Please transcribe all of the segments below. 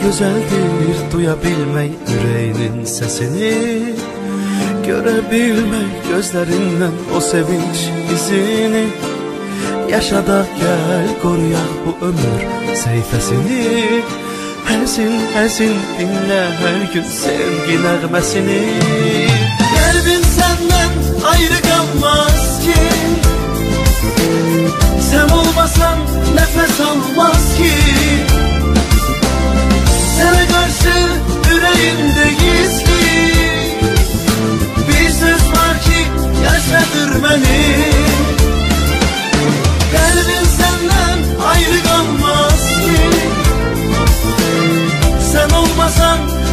gözəldir duya bilmək ürəyinin səsini Görə bilmək gözlərindən o sevinç izini. Yaşadaq gəl qoruyaq bu ömür səhifəsini Həzin həzin dinlə hər gün sevgi nəğməsini Qəlbim səndən ayrı qalmaz ki. Sen olmasan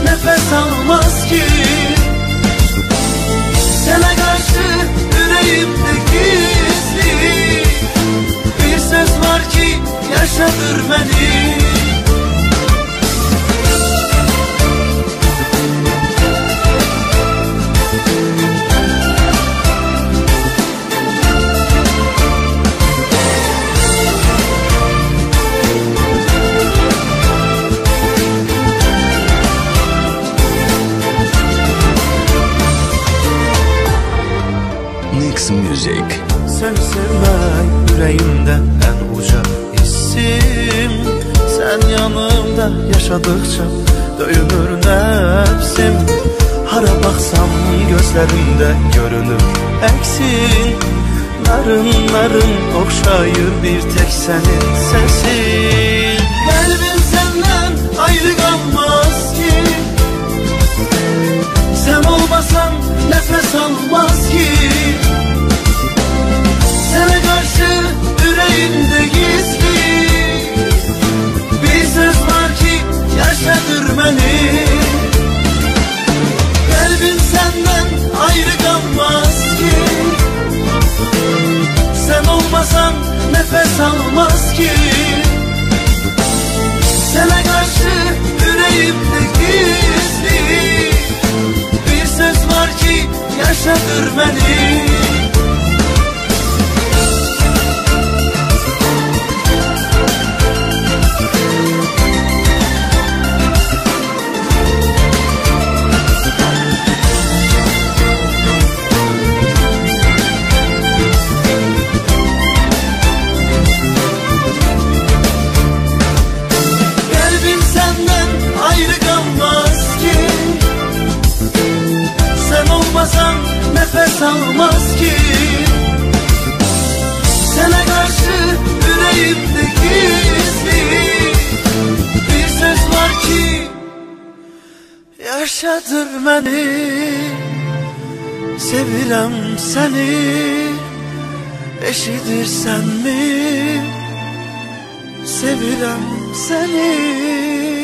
olmasan Nix Music. Seni sevmək ürəyimdə ən uca hissim. Sən yanımda yaşadıkça döyünür nəfsim Hara baxsam gözlərimdə görünür əksin Narın narın oxşayır bir tek sənin səsin Qəlbim səndən ayrı qalmaz ki. Sen olmasan nefes almaz ki Olmasan nefes almaz ki. Sana karşı yüreğimde gizli. Bir söz var ki yaşatır beni olmasan nefes almaz ki. Sana karşı yüreğimde gizli. Bir söz var ki Yaşadır beni Sevirəm səni Eşidirsən mi? Sevirəm səni